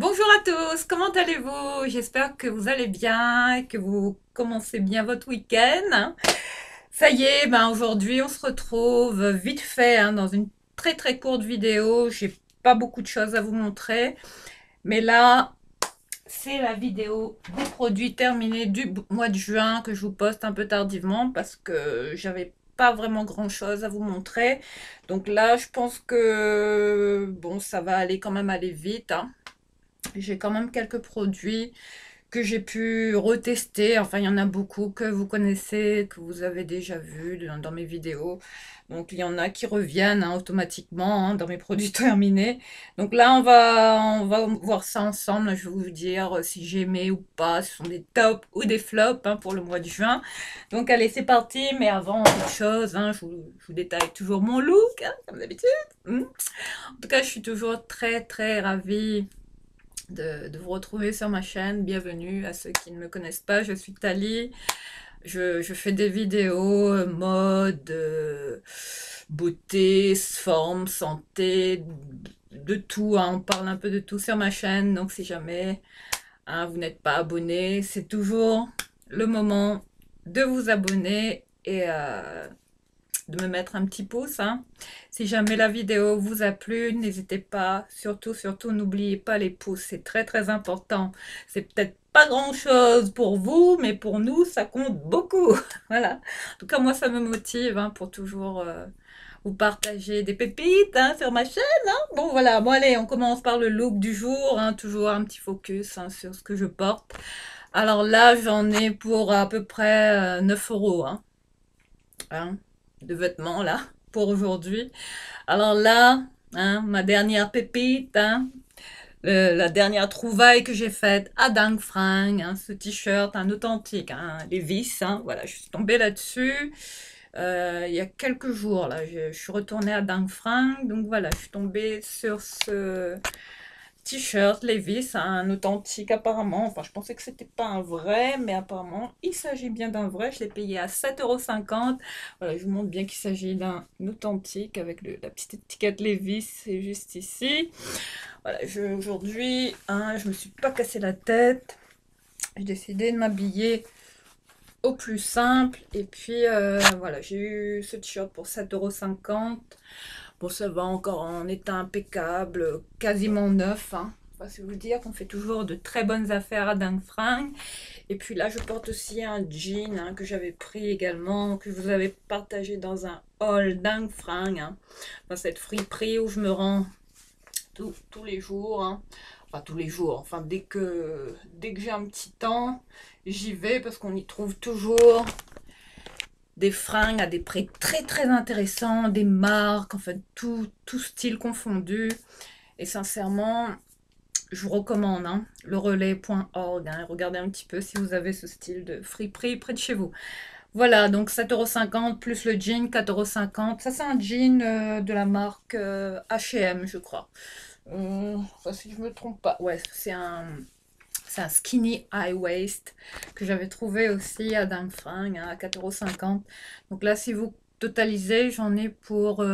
Bonjour à tous, comment allez-vous? J'espère que vous allez bien et que vous commencez bien votre week-end. Ça y est, ben aujourd'hui on se retrouve vite fait hein, dans une très très courte vidéo. J'ai pas beaucoup de choses à vous montrer, mais là c'est la vidéo des produits terminés du mois de juin que je vous poste un peu tardivement parce que j'avais pas vraiment grand chose à vous montrer. Donc là, je pense que bon, ça va aller quand même aller vite. Hein. J'ai quand même quelques produits que j'ai pu retester. Enfin, il y en a beaucoup que vous connaissez, que vous avez déjà vu dans, mes vidéos. Donc, il y en a qui reviennent hein, automatiquement hein, dans mes produits terminés. Donc là, on va, on va voir ça ensemble. Je vais vous dire si j'ai ou pas. Ce sont des tops ou des flops hein, pour le mois de juin. Donc, allez, c'est parti. Mais avant toute chose, je vous, je, vous, détaille toujours mon look, comme d'habitude. Hmm. En tout cas, je suis toujours très, très ravie de, vous retrouver sur ma chaîne. Bienvenue à ceux qui ne me connaissent pas. Je suis Tali. Je, fais des vidéos euh, mode, euh, beauté, forme, santé, de tout. Hein. On parle un peu de tout sur ma chaîne. Donc si jamais hein, vous n'êtes pas abonné, c'est toujours le moment de vous abonner et euh, de me mettre un petit pouce. Hein. Si jamais la vidéo vous a plu, n'hésitez pas, surtout, surtout, n'oubliez pas les pouces, c'est très très important. C'est peut-être pas grand chose pour vous, mais pour nous, ça compte beaucoup. voilà. En tout cas, moi, ça me motive hein, pour toujours euh, vous partager des pépites hein, sur ma chaîne. Bon, voilà. Bon, allez, on commence par le look du jour. toujours un petit focus sur ce que je porte. Alors là, j'en ai pour à peu près 9 euh, euros. Hein de vêtements là pour aujourd'hui. Alors là, hein, ma dernière pépite, hein, la dernière trouvaille que j'ai faite à Dang Frang, hein, ce t-shirt, un authentique, les vis, voilà, je suis tombée là-dessus. Euh, il y a quelques jours, là, je, suis retournée à Dang Frang, donc voilà, je suis tombée sur ce, t-shirt Levis, un authentique apparemment. Enfin, je pensais que c'était pas un vrai, mais apparemment, il s'agit bien d'un vrai. Je l'ai payé à 7,50€. Voilà, je vous montre bien qu'il s'agit d'un authentique avec la petite étiquette Levis, c'est juste ici. Voilà, aujourd'hui, hein, je me suis pas cassé la tête. J'ai décidé de m'habiller au plus simple. Et puis, euh, voilà, j'ai eu ce t-shirt pour 7,50€. Bon, ça va encore en état impeccable, quasiment neuf. Hein. c'est vous dire qu'on fait toujours de très bonnes affaires à Dang Frang. Et puis là, je porte aussi un jean hein, que j'avais pris également, que je vous avais partagé dans un haul Dang Frang. Hein. Dans cette friperie où je me rends tous les jours. Hein. Enfin, tous les jours. Enfin, dès que, dès que j'ai un petit temps, j'y vais parce qu'on y trouve toujours des fringues à des prix très très intéressants, des marques, en fait tout, tout style confondu. Et sincèrement, je vous recommande hein, le relais.org. Hein, regardez un petit peu si vous avez ce style de friperie près de chez vous. Voilà, donc 7,50€ plus le jean, 4,50€. Ça, c'est un jean euh, de la marque H&M, je crois. Euh, si je me trompe pas. Ouais, c'est un c'est un skinny high waist que j'avais trouvé aussi à Dangfang hein, à 4,50€. Donc là, si vous totalisez, j'en ai pour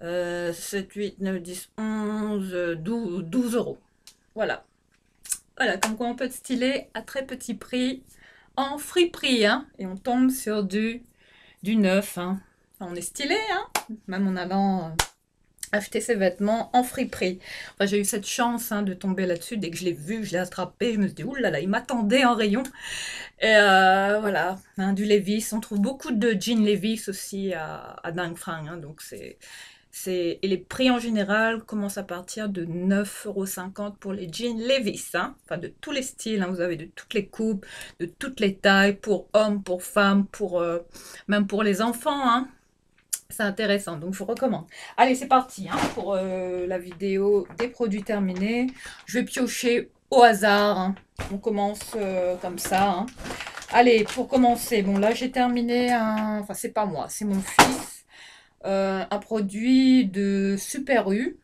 7, 8, 9, 10, 11, 12, 12 euros. Voilà. Voilà, comme quoi on peut être stylé à très petit prix, en friperie, hein, et on tombe sur du, du neuf. Hein. on est stylé, hein, même en allant... Euh, acheter ses vêtements en friperie. Enfin, j'ai eu cette chance hein, de tomber là-dessus. Dès que je l'ai vu, je l'ai attrapé. Je me suis dit, oulala, il m'attendait en rayon. Et euh, voilà, hein, du Levis. On trouve beaucoup de jeans Levis aussi à, à. Hein, donc c'est... Et les prix en général commencent à partir de 9,50€ pour les jeans Levis. Enfin, de tous les styles. Vous avez de toutes les coupes, de toutes les tailles, pour hommes, pour femmes, pour, euh, même pour les enfants. C'est intéressant, donc je vous recommande. Allez, c'est parti hein, pour euh, la vidéo des produits terminés. Je vais piocher au hasard. Hein. On commence euh, comme ça. Hein. Allez, pour commencer, bon là j'ai terminé un... Enfin, c'est pas moi, c'est mon fils. Euh, un produit de Super U.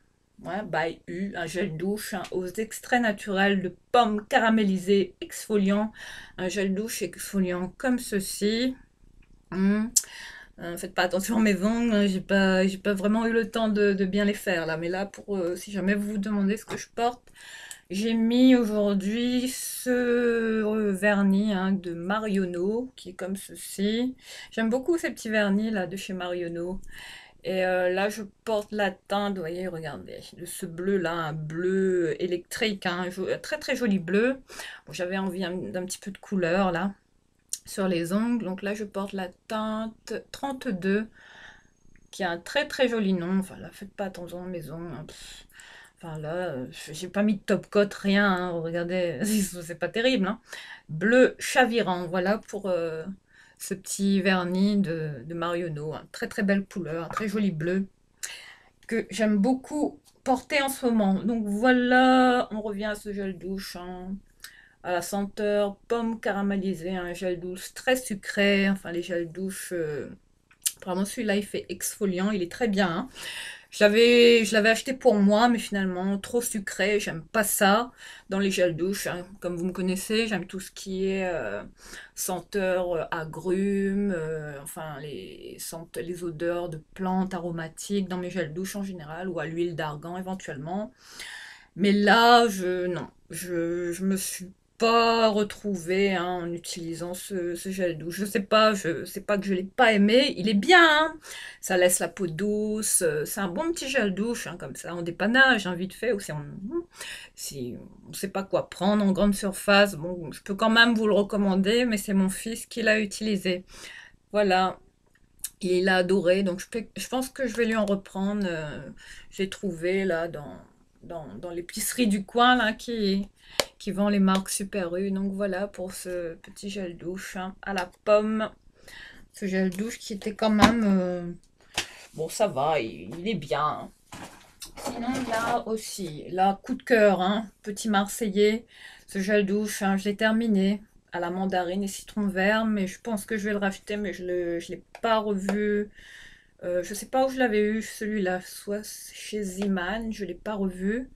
Un gel douche aux extraits naturels de pommes caramélisées exfoliant. Un gel douche exfoliant comme ceci. Hum. Hein, faites pas attention à mes ongles, hein, j'ai pas, pas vraiment eu le temps de, bien les faire là. Mais là, pour euh, si jamais vous vous demandez ce que je porte, j'ai mis aujourd'hui ce euh, vernis hein, de Marionneau qui est comme ceci. J'aime beaucoup ces petits vernis là de chez Marionneau. Et euh, là, je porte la teinte, vous voyez, regardez, de ce bleu là, un bleu électrique, un très très joli bleu. J'avais envie d'un petit peu de couleur là sur les ongles. Donc là, je porte la teinte 32, qui a un très très joli nom. Enfin là, faites pas attention à mes ongles. Hein. Enfin là, euh, j'ai pas mis de top coat, rien. Hein. Regardez, c'est pas terrible. Hein. Bleu chavirant, voilà pour euh, ce petit vernis de, de Marionneau. Très très belle couleur, très joli bleu que j'aime beaucoup porter en ce moment. Donc voilà, on revient à ce gel douche à la senteur pomme caramélisée, un gel douche très sucré, enfin les gels douches, euh, vraiment celui-là il fait exfoliant, il est très bien. Hein. Je l'avais acheté pour moi, mais finalement trop sucré, j'aime pas ça dans les gels douches. Hein. Comme vous me connaissez, j'aime tout ce qui est euh, senteur euh, agrumes, enfin les, les odeurs de plantes aromatiques dans mes gels douches en général, ou à l'huile d'argan éventuellement. Mais là, je non, je me suis pas retrouvé hein, en utilisant ce, gel douche. Je sais pas, je sais pas que je l'ai pas aimé. Il est bien, hein. ça laisse la peau douce. Euh, c'est un bon petit gel douche, hein, comme ça, en dépannage, vite fait. Ou si on, si sait pas quoi prendre en grande surface, bon, je peux quand même vous le recommander, mais c'est mon fils qui l'a utilisé. Voilà. Il l'a adoré, donc je, je, pense que je vais lui en reprendre. Euh, j'ai trouvé là dans, dans, dans l'épicerie du coin là qui, qui vend les marques Super U. Donc voilà pour ce petit gel douche hein, à la pomme. Ce gel douche qui était quand même... Euh, bon, ça va, il, est bien. Sinon, là aussi, là, coup de cœur, hein, petit Marseillais. Ce gel douche, hein, je l'ai terminé à la mandarine et citron vert, mais je pense que je vais le racheter, mais je ne l'ai pas revu. Euh, je sais pas où je l'avais eu, celui-là, soit chez Ziman, je l'ai pas revu,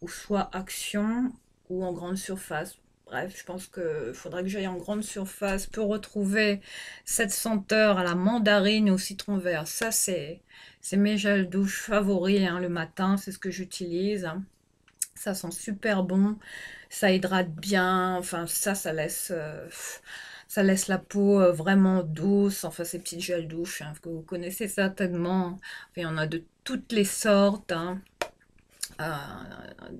ou soit Action, ou en grande surface. Bref, je pense qu'il faudrait que j'aille en grande surface pour retrouver cette senteur à la mandarine et au citron vert. Ça, c'est mes gels douche favoris hein, le matin. C'est ce que j'utilise. Hein. Ça sent super bon. Ça hydrate bien. Enfin, ça, ça laisse... Euh, ça laisse la peau euh, vraiment douce, enfin ces petites gels douche hein, que vous connaissez certainement. Il y en a de toutes les sortes. Euh,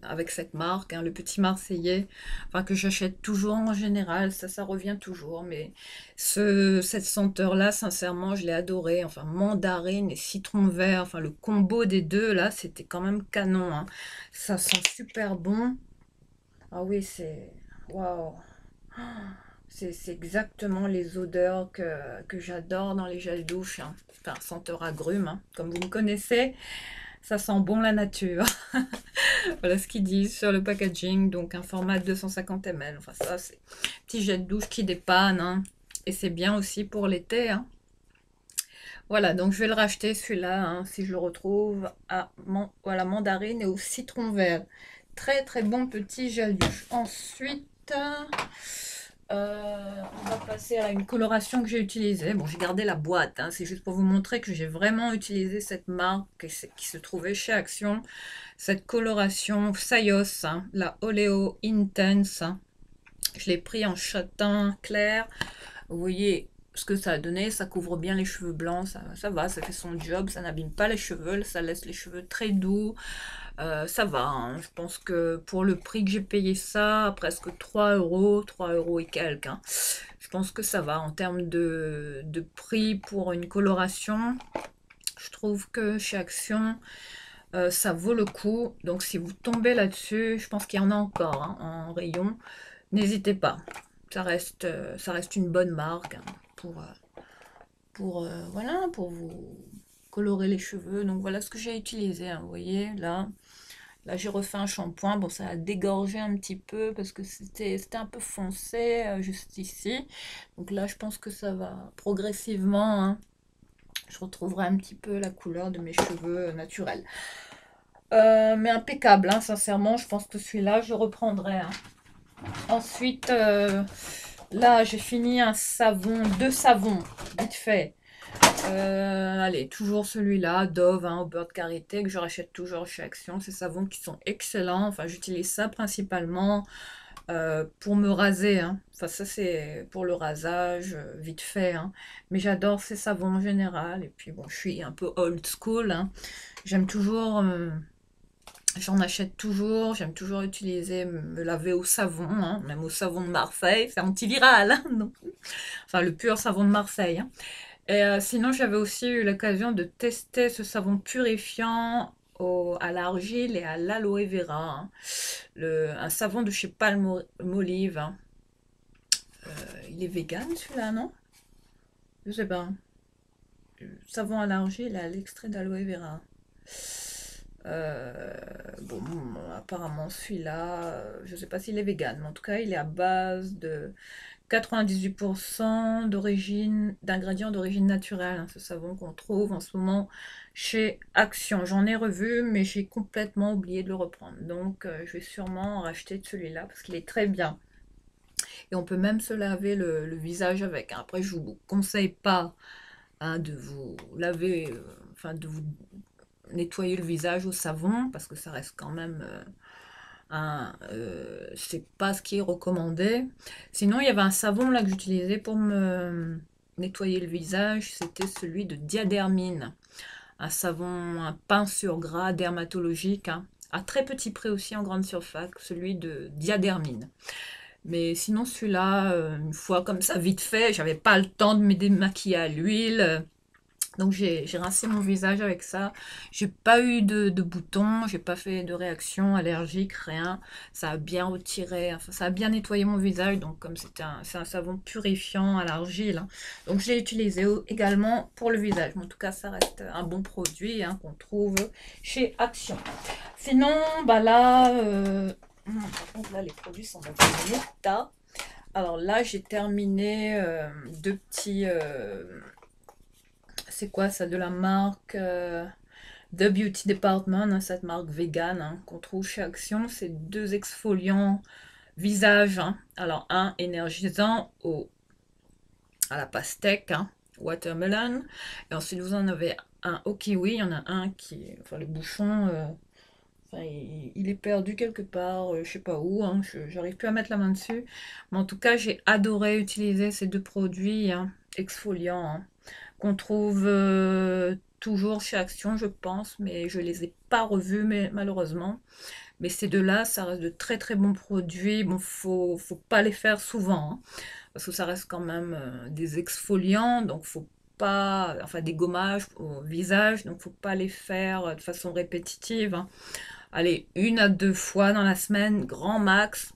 avec cette marque, hein, le petit Marseillais, enfin que j'achète toujours en général, ça, ça revient toujours, mais ce, cette senteur-là, sincèrement, je l'ai adoré, enfin mandarine et citron vert, enfin le combo des deux, là, c'était quand même canon, hein. ça sent super bon, ah oui, c'est, waouh, c'est exactement les odeurs que, que j'adore dans les gels douches, hein. enfin senteur agrumes, hein, comme vous me connaissez, ça sent bon la nature. voilà ce qu'ils disent sur le packaging. Donc un format de 250 ml. Enfin ça c'est petit jet de douche qui dépanne. Hein. Et c'est bien aussi pour l'été. Hein. Voilà, donc je vais le racheter celui-là, si je le retrouve, à, la mandarine et au citron vert. Très très bon petit gel douche. Ensuite, on va passer à une coloration que j'ai utilisée. Bon, j'ai gardé la boîte, hein. c'est juste pour vous montrer que j'ai vraiment utilisé cette marque qui, se trouvait chez Action. Cette coloration Sayos, hein, la Oleo Intense. Hein. Je l'ai pris en châtain clair. Vous voyez ce que ça a donné, ça couvre bien les cheveux blancs, ça, ça va, ça fait son job, ça n'abîme pas les cheveux, ça laisse les cheveux très doux. Euh, ça va, hein. je pense que pour le prix que j'ai payé ça, presque 3 euros, 3 euros et quelques, hein. je pense que ça va en termes de, prix pour une coloration. Je trouve que chez Action, euh, ça vaut le coup. Donc si vous tombez là-dessus, je pense qu'il y en a encore hein, en rayon. N'hésitez pas. Ça reste, euh, ça reste une bonne marque pour, pour, voilà, pour vous colorer les cheveux. Donc voilà ce que j'ai utilisé. vous voyez là. Là, j'ai refait un shampoing. Bon, ça a dégorgé un petit peu parce que c'était un peu foncé euh, juste ici. Donc là, je pense que ça va progressivement. Hein. je retrouverai un petit peu la couleur de mes cheveux euh, naturels. Euh, mais impeccable, hein, sincèrement. Je pense que celui-là, je reprendrai. Hein. Ensuite, là, j'ai fini un savon, deux savons, vite fait. Euh, allez, toujours celui-là, Dove, hein, au beurre de karité, que je rachète toujours chez Action. Ces savons qui sont excellents. Enfin, j'utilise ça principalement euh, pour me raser. Hein. Enfin, ça, c'est pour le rasage, euh, vite fait. Hein. Mais j'adore ces savons en général. Et puis, bon, je suis un peu old school. Hein. J'aime toujours... J'en achète toujours, j'aime toujours utiliser, me laver au savon, même au savon de Marseille, c'est antiviral, enfin le pur savon de Marseille. Et euh, sinon, j'avais aussi eu l'occasion de tester ce savon purifiant à l'argile et à l'aloe vera. Hein. un savon de chez Palmolive. Hein. Euh, il est vegan celui-là, non? Je sais pas. savon à l'argile et à l'extrait d'aloe vera. Euh, bon, apparemment celui-là, je sais pas s'il est vegan, mais en tout cas, il est à base de 98% d'origine, d'ingrédients d'origine naturelle. Hein, ce savon qu'on trouve en ce moment chez Action. J'en ai revu, mais j'ai complètement oublié de le reprendre. Donc, euh, je vais sûrement en racheter celui-là parce qu'il est très bien. Et on peut même se laver le, visage avec. Hein. Après, je vous conseille pas hein, de vous laver, euh, enfin de vous nettoyer le visage au savon parce que ça reste quand même euh, euh, c'est pas ce qui est recommandé. Sinon, il y avait un savon là que j'utilisais pour me nettoyer le visage. C'était celui de Diadermine. Un savon, un pain sur gras dermatologique. Hein, à très petit prix aussi en grande surface. Celui de Diadermine. Mais sinon, celui-là, euh, une fois comme ça, vite fait, j'avais pas le temps de me démaquiller à l'huile. Donc j'ai rincé mon visage avec ça. J'ai pas eu de, boutons, j'ai pas fait de réaction allergique, rien. Ça a bien retiré, enfin ça a bien nettoyé mon visage. Donc comme c'est un, savon purifiant à l'argile, hein. donc je l'ai utilisé également pour le visage. Mais en tout cas ça reste un bon produit hein, qu'on trouve chez Action. Sinon, bah là, euh, là les produits sont dans un état. Alors là j'ai terminé euh, deux petits euh, c'est quoi ça De la marque euh, The Beauty Department, hein, cette marque vegan hein, qu'on trouve chez Action. C'est deux exfoliants visage. Hein. Alors, un énergisant au, à la pastèque, watermelon. Et ensuite, vous en avez un au kiwi. Il y en a un qui, enfin, le bouchon, euh, il, est perdu quelque part, je euh, je sais pas où. J'arrive plus à mettre la main dessus. Mais en tout cas, j'ai adoré utiliser ces deux produits exfoliants qu'on trouve euh, toujours chez Action, je pense, mais je les ai pas revus, mais malheureusement. Mais ces deux-là, ça reste de très très bons produits. Bon, faut, faut pas les faire souvent, hein, parce que ça reste quand même euh, des exfoliants, donc faut pas, enfin des gommages au visage, donc faut pas les faire de façon répétitive. Hein. Allez, une à deux fois dans la semaine, grand max.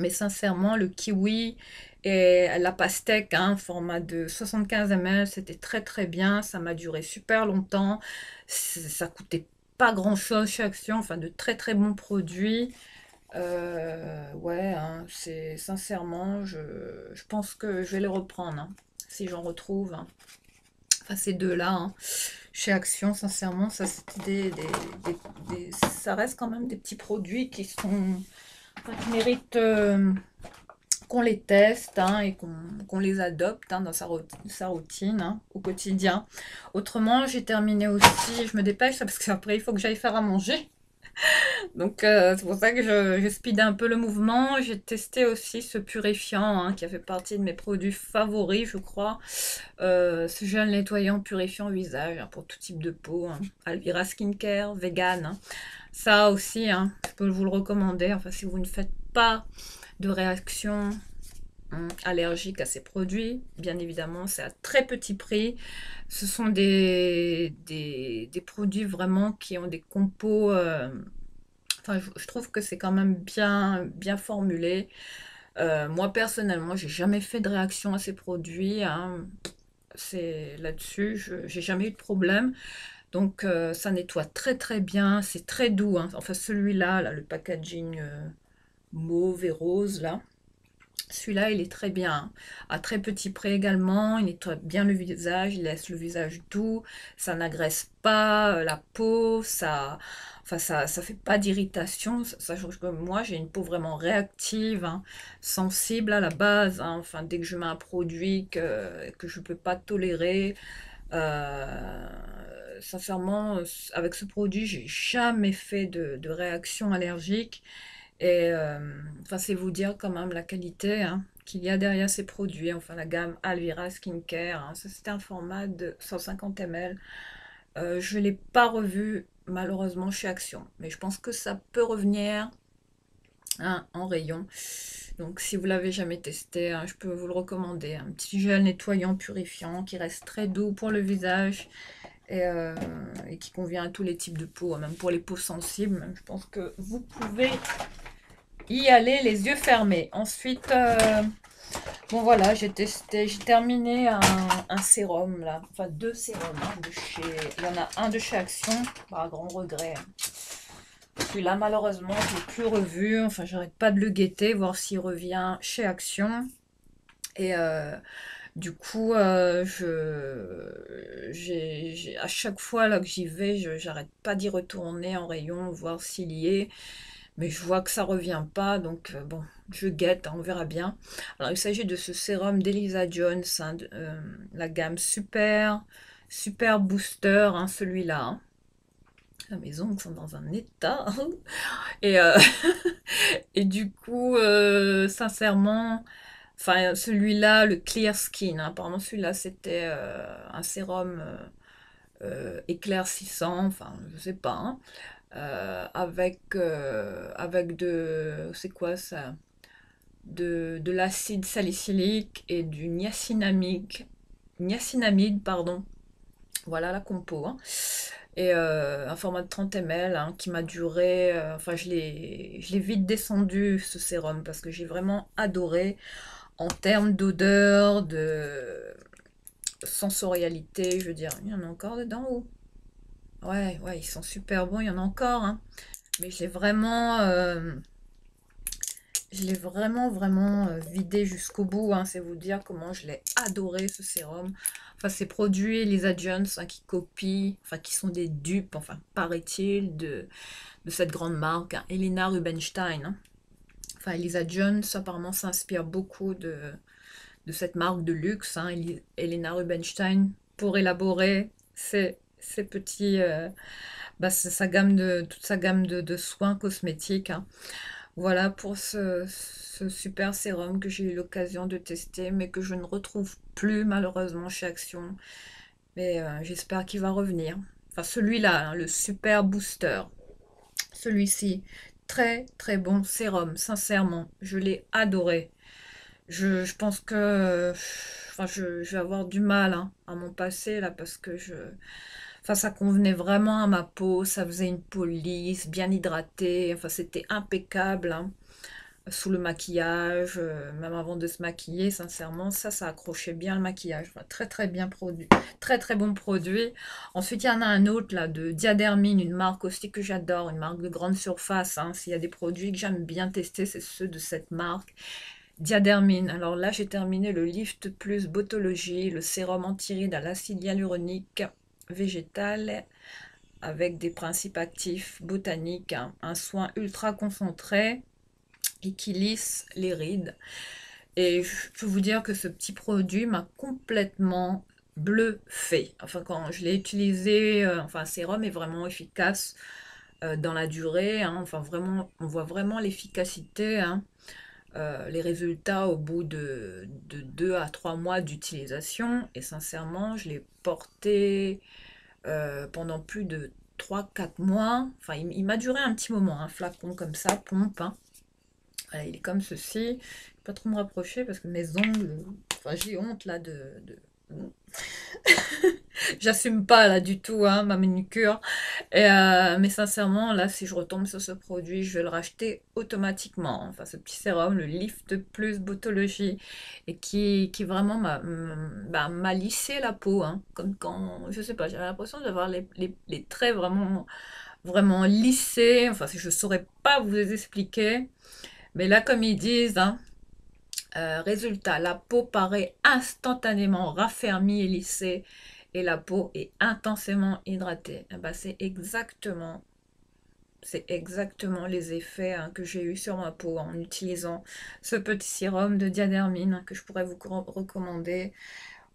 Mais sincèrement, le kiwi et la pastèque, hein, format de 75 ml, c'était très très bien. Ça m'a duré super longtemps. Ça coûtait pas grand chose chez Action. Enfin, de très très bons produits. Euh, ouais, hein, c'est sincèrement, je, pense que je vais les reprendre hein, si j'en retrouve. Enfin, ces deux-là, chez Action, sincèrement, ça, des, ça reste quand même des petits produits qui sont, qui méritent. Euh, qu'on les teste hein, et qu'on les adopte hein, dans sa, routine hein, au quotidien. Autrement, j'ai terminé aussi, je me dépêche parce qu'après il faut que j'aille faire à manger. Donc euh, c'est pour ça que je, je speed un peu le mouvement. J'ai testé aussi ce purifiant qui a fait partie de mes produits favoris, je crois. Euh, ce gel nettoyant purifiant visage pour tout type de peau. Alvira Skincare, vegan. Ça aussi, je peux vous le recommander. Enfin, si vous ne faites pas de réaction hein, allergique à ces produits. Bien évidemment, c'est à très petit prix. Ce sont des, des, produits vraiment qui ont des compos... Euh, enfin, je, trouve que c'est quand même bien, bien formulé. Euh, moi, personnellement, j'ai jamais fait de réaction à ces produits. Hein. C'est là-dessus, j'ai jamais eu de problème. Donc, euh, ça nettoie très très bien. C'est très doux. Hein. Enfin, celui-là, là, le packaging mauve et rose là. Celui-là, il est très bien. À très petit prix également. Il nettoie bien le visage. Il laisse le visage doux. Ça n'agresse pas euh, la peau. Ça, enfin, ça, ça fait pas d'irritation. Ça, moi, j'ai une peau vraiment réactive, hein, sensible à la base. Hein. Enfin, dès que je mets un produit que, que je peux pas tolérer, Euh, sincèrement, avec ce produit, j'ai jamais fait de, réaction allergique. Et euh, enfin, c'est vous dire quand même la qualité hein, qu'il y a derrière ces produits. Enfin, la gamme Alvira Skincare, hein. c'était un format de 150 ml. Euh, je ne l'ai pas revu malheureusement chez Action, mais je pense que ça peut revenir hein, en rayon. Donc si vous l'avez jamais testé, je peux vous le recommander. Un petit gel nettoyant, purifiant, qui reste très doux pour le visage et, euh, qui convient à tous les types de peau, même pour les peaux sensibles. Je pense que vous pouvez y aller les yeux fermés. Ensuite, euh, bon voilà, j'ai testé, j'ai terminé un, sérum là, enfin deux sérums hein, il y en a un de chez Action, à grand regret. Celui-là, malheureusement, je l'ai plus revu. Enfin, j'arrête pas de le guetter, voir s'il revient chez Action. Et euh, du coup, euh, je, à chaque fois là que j'y vais, je j'arrête pas d'y retourner en rayon, voir s'il y est mais je vois que ça revient pas, donc euh, bon, je guette, hein, on verra bien. Alors il s'agit de ce sérum d'Elisa Jones, hein, la gamme Super, Super Booster, hein, celui-là. Hein. Mes ongles sont dans un état. et, euh, et du coup, sincèrement, enfin celui-là, le Clear Skin, apparemment celui-là c'était un sérum éclaircissant, enfin je sais pas. Euh, avec, euh, de, c'est quoi ça De, de l'acide salicylique et du niacinamique, niacinamide, pardon. Voilà la compo. Hein. Et euh, un format de 30 ml hein, qui m'a duré, enfin je l'ai vite descendu ce sérum parce que j'ai vraiment adoré en termes d'odeur, de sensorialité, je veux dire, il y en a encore dedans ou? Ouais, ouais, ils sont super bons, il y en a encore. Hein. Mais j'ai vraiment... Euh, je l'ai vraiment, vraiment euh, vidé jusqu'au bout. Hein. C'est vous dire comment je l'ai adoré, ce sérum. Enfin, ces produits, les Jones, hein, qui copient, enfin, qui sont des dupes, enfin, paraît-il, de, de cette grande marque, Elena Rubenstein. Enfin, Elisa Jones, apparemment, s'inspire beaucoup de, de cette marque de luxe, Elena Rubenstein, pour élaborer ces ces petits, euh, bah, sa gamme de, toute sa gamme de, soins cosmétiques. Voilà pour ce, super sérum que j'ai eu l'occasion de tester, mais que je ne retrouve plus malheureusement chez Action. Mais euh, j'espère qu'il va revenir. Enfin, celui-là, hein, le super booster. Celui-ci, très très bon sérum, sincèrement. Je l'ai adoré. Je, pense que enfin, je, vais avoir du mal hein, à mon passer là parce que je Enfin, ça convenait vraiment à ma peau, ça faisait une peau lisse, bien hydratée, enfin c'était impeccable. Hein. Sous le maquillage, euh, même avant de se maquiller, sincèrement, ça, ça accrochait bien le maquillage. très très bien produit, très très bon produit. Ensuite, il y en a un autre là de Diadermine, une marque aussi que j'adore, une marque de grande surface. Hein. S'il y a des produits que j'aime bien tester, c'est ceux de cette marque. Diadermine. Alors là, j'ai terminé le Lift Plus Botologie, le sérum anti-rides à l'acide hyaluronique végétal avec des principes actifs botaniques, hein. un soin ultra concentré et qui lisse les rides. Et je peux vous dire que ce petit produit m'a complètement bluffé. Enfin, quand je l'ai utilisé, euh, enfin, sérum est vraiment efficace euh, dans la durée. Hein. enfin, vraiment, on voit vraiment l'efficacité. Hein. Euh, les résultats au bout de, de 2 à 3 mois d'utilisation. Et sincèrement, je l'ai porté euh, pendant plus de 3-4 mois. Enfin, il, m'a duré un petit moment, un flacon comme ça, pompe. Hein. il est comme ceci. Je vais pas trop me rapprocher parce que mes ongles, enfin, j'ai honte là de J'assume pas là du tout hein, ma manucure. Et, euh, mais sincèrement, là, si je retombe sur ce produit, je vais le racheter automatiquement. Enfin, ce petit sérum, le Lift Plus Botologie, et qui, qui vraiment m'a bah, lissé la peau. Hein, comme quand, je sais pas, j'avais l'impression d'avoir les, les, traits vraiment, vraiment lissés. Enfin, je saurais pas vous les expliquer. Mais là, comme ils disent, hein, euh, résultat, la peau paraît instantanément raffermie et lissée et la peau est intensément hydratée. Eh ben, c'est exactement c'est exactement les effets hein, que j'ai eu sur ma peau en utilisant ce petit sérum de diadermine que je pourrais vous recommander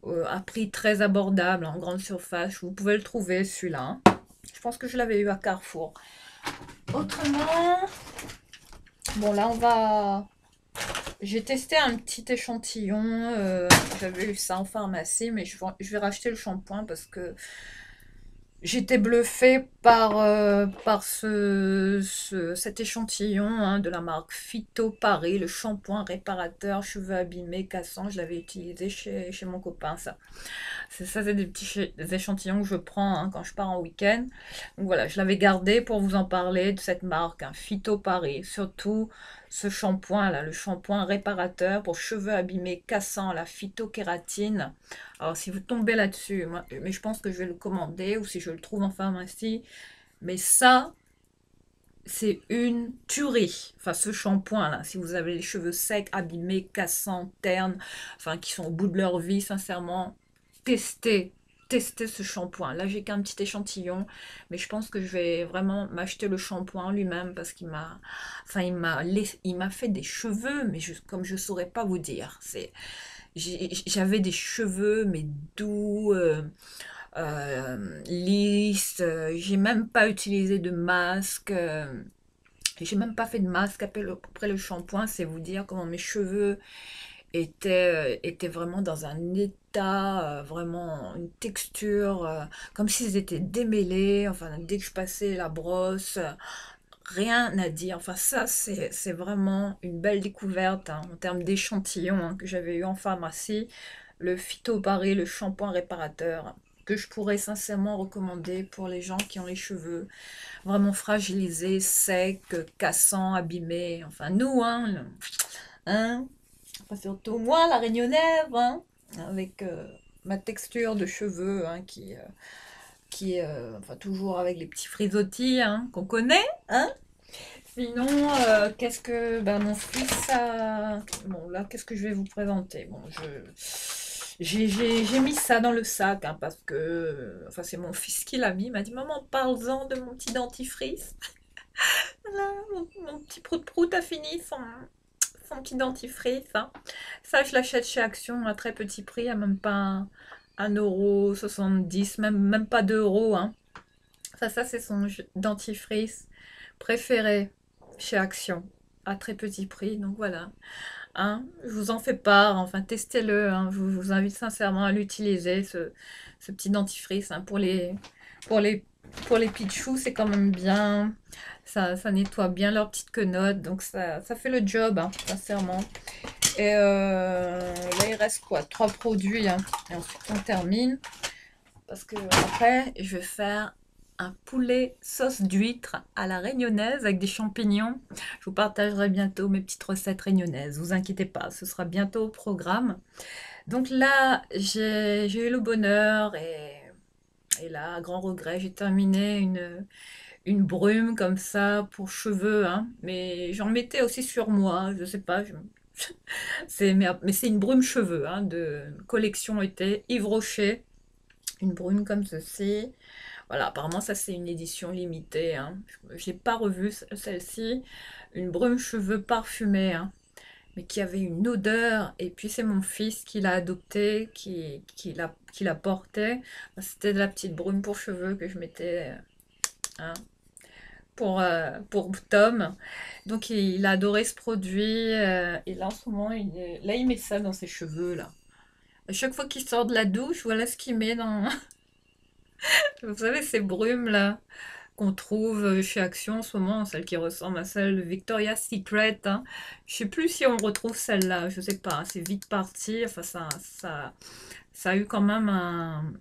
euh, à prix très abordable en grande surface. Vous pouvez le trouver celui-là. Je pense que je l'avais eu à Carrefour. Autrement, bon là on va... J'ai testé un petit échantillon. euh, J'avais eu ça en pharmacie, mais je vais, racheter le shampoing parce que J'étais bluffée par, euh, par ce, ce- cet échantillon hein, de la marque Phyto Paris, le shampoing réparateur cheveux abîmés, cassants. Je l'avais utilisé chez, chez mon copain, ça. C'est ça, c'est des petits échantillons que je prends hein, quand je pars en week-end. Donc voilà, je l'avais gardé pour vous en parler de cette marque, hein, Phyto Paris. Surtout ce shampoing là, le shampoing réparateur pour cheveux abîmés, cassants, la phytokératine. Alors si vous tombez là-dessus, mais je pense que je vais le commander ou si je le trouve en pharmacie. Mais ça, c'est une tuerie. Enfin, ce shampoing-là, si vous avez les cheveux secs, abîmés, cassants, ternes, enfin, qui sont au bout de leur vie, sincèrement, testez, testez ce shampoing. Là, j'ai qu'un petit échantillon, mais je pense que je vais vraiment m'acheter le shampoing lui-même parce qu'il m'a, enfin, il m'a, fait des cheveux, mais comme je saurais pas vous dire. C'est, j'avais des cheveux, mais doux. euh, euh, lisse, euh, j'ai même pas utilisé de masque, euh, j'ai même pas fait de masque après le, après le shampoing, c'est vous dire comment mes cheveux étaient, euh, étaient vraiment dans un état, euh, vraiment une texture, euh, comme s'ils étaient démêlés, enfin dès que je passais la brosse, rien à dire, enfin ça c'est vraiment une belle découverte hein, en termes d'échantillons hein, que j'avais eu en pharmacie, le Phyto Paris, le shampoing réparateur que je pourrais sincèrement recommander pour les gens qui ont les cheveux vraiment fragilisés, secs, cassants, abîmés. Enfin, nous, hein, hein, enfin, surtout moi, la réunionnaise, hein, avec euh, ma texture de cheveux hein, qui, euh, euh, toujours avec les petits frisottis hein, qu'on connaît. Hein. Sinon, qu'est-ce que ben, mon fils a... Bon, là, qu'est-ce que je vais vous présenter? Bon, je... J'ai mis ça dans le sac parce que... C'est mon fils qui l'a mis. Il m'a dit, maman, parle-en de mon petit dentifrice. Mon, mon petit prout-prout a fini son, son petit dentifrice. Ça, je l'achète chez Action à très petit prix, à même pas un euro soixante-dix même, même pas 2 euros. Hein. Ça, ça c'est son dentifrice préféré chez Action, à très petit prix. Donc voilà, hein, je vous en fais part, enfin testez-le. hein. Je vous, invite sincèrement à l'utiliser, ce, ce petit dentifrice. hein. Pour les, pour les, pour les pitchous, c'est quand même bien. Ça, ça nettoie bien leurs petites quenottes, donc ça, ça fait le job, hein, sincèrement. Et euh, là, il reste quoi? Trois produits, hein. Et ensuite, on termine. Parce que après, je vais faire un poulet sauce d'huître à la réunionnaise avec des champignons. Je vous partagerai bientôt mes petites recettes réunionnaises. Vous inquiétez pas, ce sera bientôt au programme. Donc là, j'ai eu le bonheur et, là, à grand regret, j'ai terminé une, une brume comme ça pour cheveux, hein. Mais j'en mettais aussi sur moi, je sais pas. je- c'est, mais, c'est une brume cheveux, hein, de collection été Yves. Une brume comme ceci. Voilà, apparemment ça c'est une édition limitée. Hein. J'ai pas revu ce- celle-ci. Une brume cheveux parfumée, hein, mais qui avait une odeur. Et puis c'est mon fils qui l'a adopté, qui, qui l'a, qui la portait. C'était de la petite brume pour cheveux que je mettais hein, pour, euh, pour Tom. Donc il, a adoré ce produit. euh, et là en ce moment, il, là il met ça dans ses cheveux là. À chaque fois qu'il sort de la douche, voilà ce qu'il met dans. Vous savez, ces brumes là qu'on trouve chez Action en ce moment, celle qui ressemble à celle de Victoria's Secret. Hein. Je sais plus si on retrouve celle-là, je sais pas, c'est vite parti. Enfin, ça, ça, ça a eu quand même un,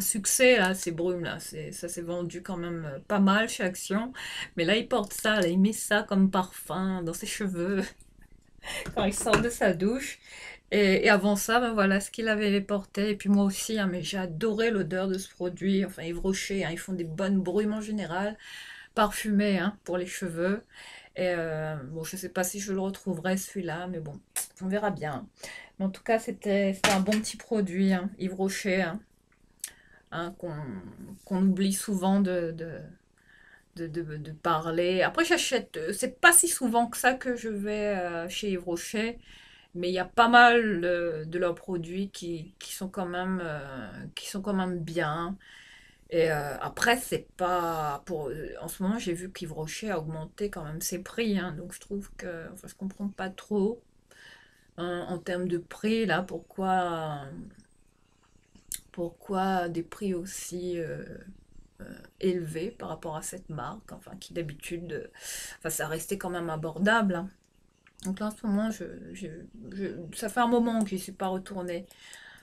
succès là, ces brumes là. Ça s'est vendu quand même euh, pas mal chez Action. Mais là, il porte ça, il met ça comme parfum dans ses cheveux quand il sort de sa douche. Et, avant ça, ben voilà ce qu'il avait porté. Et puis moi aussi, hein, mais j'ai adoré l'odeur de ce produit. Enfin, Yves Rocher, hein, ils font des bonnes brumes en général, parfumées hein, pour les cheveux. Et euh, bon, je sais pas si je le retrouverai celui-là, mais bon, on verra bien. Mais en tout cas, c'était un bon petit produit, hein, Yves Rocher, hein, hein, qu'on qu'on oublie souvent de, de, de, de- de parler. Après, j'achète, euh, c'est pas si souvent que ça que je vais euh, chez Yves Rocher. Mais il y a pas mal de, leurs produits qui, sont quand même, qui sont quand même bien. Et après, c'est pas pour. En ce moment, j'ai vu qu'Yves Rocher a augmenté quand même ses prix, hein, donc je trouve que. Je comprends pas trop hein, en termes de prix là, pourquoi pourquoi des prix aussi euh, euh, élevés par rapport à cette marque, enfin qui d'habitude, euh, enfin ça restait quand même abordable. Hein. Donc là en ce moment, je, ça fait un moment que je ne suis pas retournée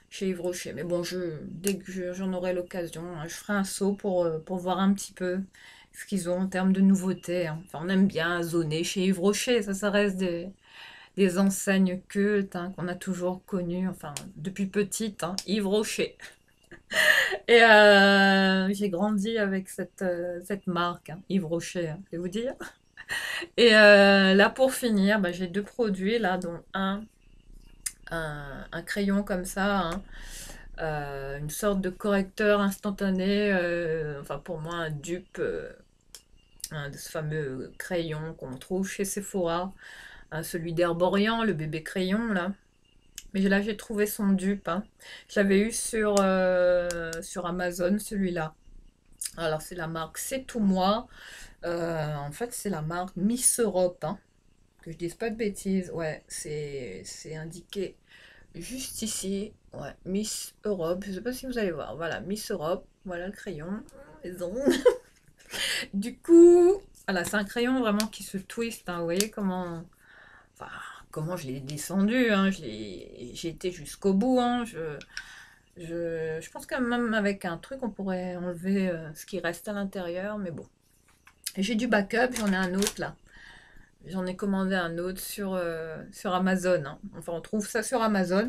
chez Yves Rocher. Mais bon, je, dès que j'en aurai l'occasion, hein, je ferai un saut pour, pour voir un petit peu ce qu'ils ont en termes de nouveautés. Hein. Enfin, on aime bien zoner chez Yves Rocher, ça, ça reste des, des enseignes cultes qu'on a toujours connues, enfin, depuis petite, Yves Rocher. Et euh, j'ai grandi avec cette, euh, cette marque, hein, Yves Rocher, hein, je vais vous dire. Et euh, là, pour finir, bah, j'ai deux produits, là, dont un, un, crayon comme ça, hein, une sorte de correcteur instantané, enfin pour moi, un dupe de ce fameux crayon qu'on trouve chez Sephora, celui d'Herborian, le bébé crayon, là. Mais là, j'ai trouvé son dupe. Hein. Je l'avais eu sur, euh, sur Amazon, celui-là. Alors, c'est la marque C'est tout moi. Euh, en fait, c'est la marque Miss Europe. Hein. Que je dise pas de bêtises. Ouais, c'est indiqué juste ici. Ouais, Miss Europe. Je sais pas si vous allez voir. Voilà, Miss Europe. Voilà le crayon. du coup, voilà, c'est un crayon vraiment qui se twist. Hein. Vous voyez comment. Enfin, comment je l'ai descendu. Hein, j'ai été jusqu'au bout. Hein, je, je, pense que même avec un truc, on pourrait enlever euh, ce qui reste à l'intérieur. Mais bon. J'ai du backup, j'en ai un autre là. J'en ai commandé un autre sur, euh, sur Amazon. Hein. Enfin, on trouve ça sur Amazon.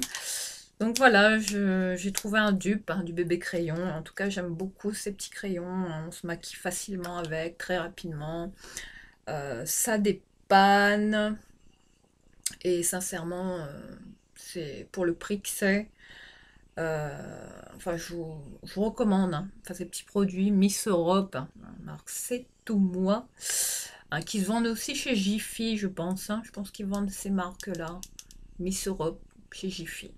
Donc voilà, j'ai trouvé un dupe, du bébé crayon. En tout cas, j'aime beaucoup ces petits crayons. On se maquille facilement avec, très rapidement. Euh, ça dépanne. Et sincèrement, euh, c'est pour le prix que c'est. Euh, enfin, je vous, recommande hein. enfin, ces petits produits Miss Europe, hein. marque c'est tout moi, hein, qui se vendent aussi chez Jiffy, je pense. Je pense qu'ils vendent ces marques-là, Miss Europe chez Jiffy.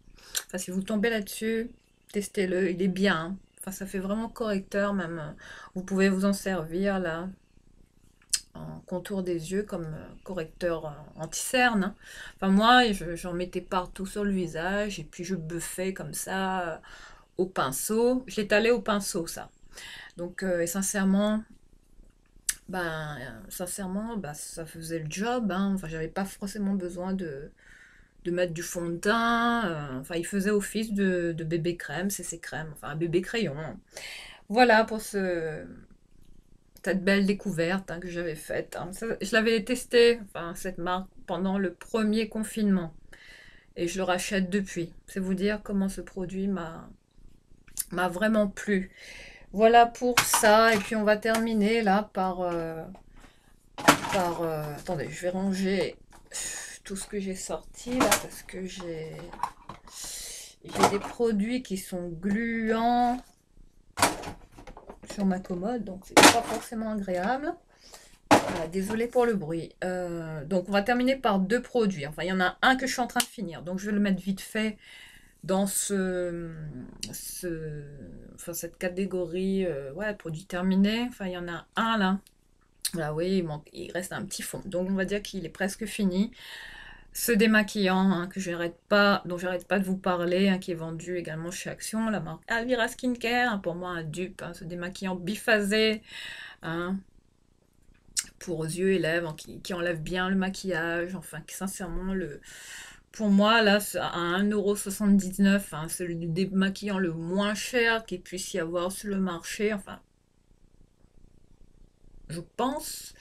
Enfin, si vous tombez là-dessus, testez-le, il est bien. Enfin, ça fait vraiment correcteur, même. Vous pouvez vous en servir là contour des yeux comme euh, correcteur euh, anti-cerne. Hein. Enfin, moi, j'en mettais partout sur le visage et puis je buffais comme ça euh, au pinceau. Je l'étalais au pinceau, ça. Donc, et sincèrement, ben, sincèrement, ben, ça faisait le job. Hein. Enfin, j'avais pas forcément besoin de, de mettre du fond de teint. enfin, il faisait office de, de bébé crème, c'est ses crèmes, enfin, un bébé crayon. Voilà pour ce, cette belle découverte hein, que j'avais faite. Hein. je l'avais testé, enfin, cette marque, pendant le premier confinement. Et je le rachète depuis. C'est vous dire comment ce produit m'a m'a vraiment plu. Voilà pour ça. Et puis on va terminer là par... Euh, par euh, attendez, je vais ranger tout ce que j'ai sorti là parce que j'ai j'ai des produits qui sont gluants sur ma commode, donc c'est pas forcément agréable. désolé pour le bruit. Euh, donc on va terminer par deux produits. Enfin, il y en a un que je suis en train de finir, donc je vais le mettre vite fait dans ce, ce enfin, cette catégorie euh, ouais, produit terminé. Enfin, il y en a un là. Là, oui, il, manque, il reste un petit fond. Donc on va dire qu'il est presque fini ce démaquillant hein, que j'arrête pas, dont j'arrête pas de vous parler, hein, qui est vendu également chez Action, la marque Alvira Skincare, hein, pour moi un dupe, ce démaquillant biphasé, pour yeux et qui, enlève bien le maquillage, enfin qui sincèrement le... Pour moi, là, à 1,79€, c'est le démaquillant le moins cher qu'il puisse y avoir sur le marché. Enfin, je pense.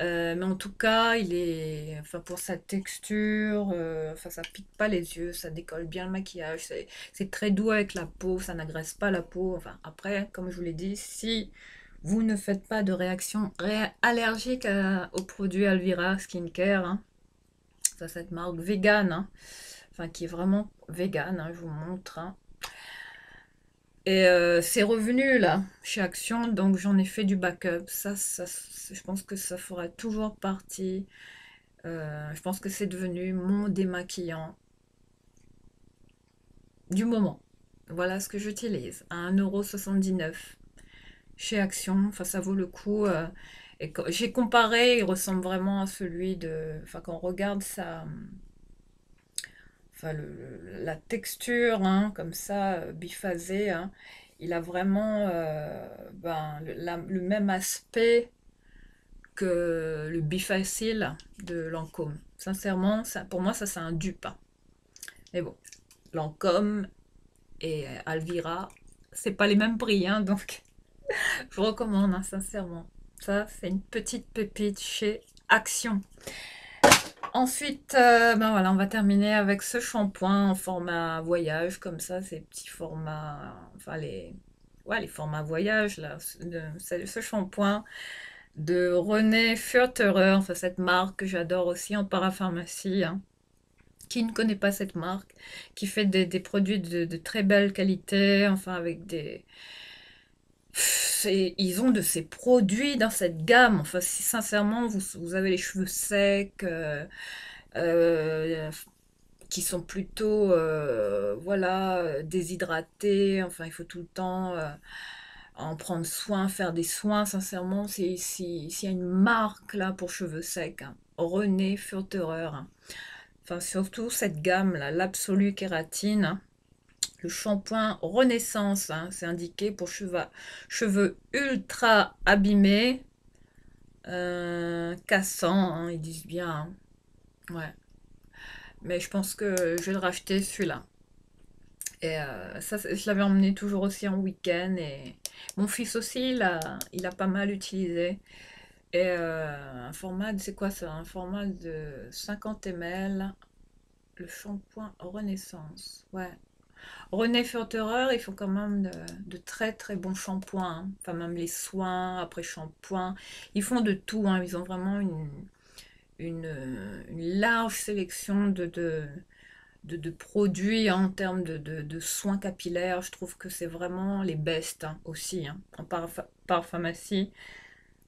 Euh, mais en tout cas, il est, enfin pour sa texture, euh, enfin ça pique pas les yeux, ça décolle bien le maquillage, c'est très doux avec la peau, ça n'agresse pas la peau. Enfin après, comme je vous l'ai dit, si vous ne faites pas de réaction allergique au produit Alvira Skincare, hein, ça cette marque vegan, hein, enfin qui est vraiment vegan, hein, je vous montre. Et euh, c'est revenu là, chez Action, donc j'en ai fait du backup. Ça, ça, je pense que ça fera toujours partie Euh, je pense que c'est devenu mon démaquillant du moment. Voilà ce que j'utilise à 1,79€ chez Action. Enfin, ça vaut le coup. Euh, j'ai comparé, il ressemble vraiment à celui de. Enfin, quand on regarde ça. Enfin, la texture, hein, comme ça, biphasée, hein, il a vraiment euh, ben, le, même aspect que le bifacile de Lancôme. Sincèrement, ça, pour moi, ça c'est un dupe. Hein. Mais bon, Lancôme et Alvira, c'est pas les mêmes prix, hein, donc je recommande sincèrement. Ça, c'est une petite pépite chez Action. Ensuite, euh, ben voilà, on va terminer avec ce shampoing en format voyage, comme ça, ces petits formats, enfin les, ouais, les formats voyage, là, ce shampoing de René Furterer, enfin cette marque que j'adore aussi en parapharmacie. Hein. Qui ne connaît pas cette marque Qui fait des, produits de, très belle qualité, enfin avec des... Ils ont de ces produits dans cette gamme. Enfin, si sincèrement vous, avez les cheveux secs, euh, euh, qui sont plutôt, euh, voilà, déshydratés, enfin, il faut tout le temps en prendre soin, faire des soins, sincèrement, s'il y a une marque là pour cheveux secs, hein, René Furterer, hein. enfin surtout cette gamme là, l'absolu kératine, hein. Le shampoing Renaissance, c'est indiqué pour cheveux, ultra abîmés, euh, cassants, ils disent bien, ouais. Mais je pense que je vais le racheter celui-là. Et euh, ça, je l'avais emmené toujours aussi en week-end. Et mon fils aussi, il a, il a pas mal utilisé. Et euh, un format, c'est quoi ça? Un format de 50 ml. Le shampoing Renaissance. Ouais. René Furterer, ils font quand même de, très très bons shampoings. Hein. Enfin, même les soins après shampoing. Ils font de tout. Hein. Ils ont vraiment une, une, large sélection de, de, produits en termes de, soins capillaires. Je trouve que c'est vraiment les best hein, aussi. Hein. En parapharmacie,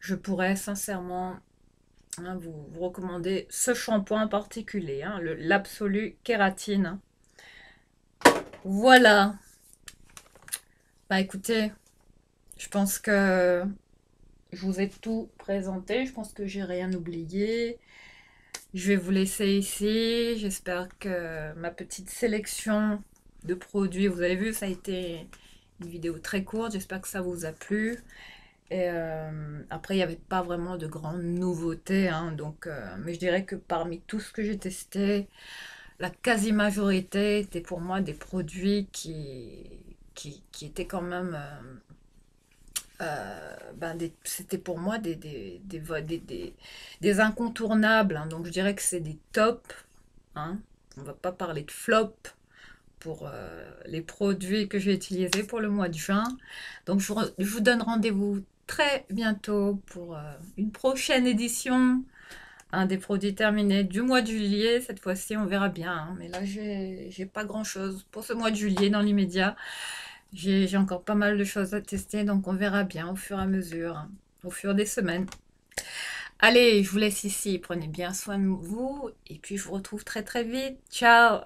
je pourrais sincèrement hein, vous, recommander ce shampoing en particulier, l'absolu kératine. Voilà. Bah écoutez, je pense que je vous ai tout présenté. Je pense que j'ai rien oublié. Je vais vous laisser ici. J'espère que ma petite sélection de produits, vous avez vu, ça a été une vidéo très courte. J'espère que ça vous a plu. Et euh, après, il n'y avait pas vraiment de grandes nouveautés. Hein. donc, euh, mais je dirais que parmi tout ce que j'ai testé, la quasi-majorité était pour moi des produits qui, étaient quand même euh, euh, ben c'était pour moi des, incontournables. Hein. Donc je dirais que c'est des tops. Hein. On va pas parler de flop pour euh, les produits que j'ai utilisés pour le mois de juin. Donc je, vous donne rendez-vous très bientôt pour une prochaine édition. Un des produits terminés du mois de juillet. Cette fois-ci, on verra bien. Hein. Mais là, j'ai pas grand-chose pour ce mois de juillet dans l'immédiat. J'ai encore pas mal de choses à tester, donc on verra bien au fur et à mesure, hein, au fur des semaines. Allez, je vous laisse ici. Prenez bien soin de vous. Et puis, je vous retrouve très très vite. Ciao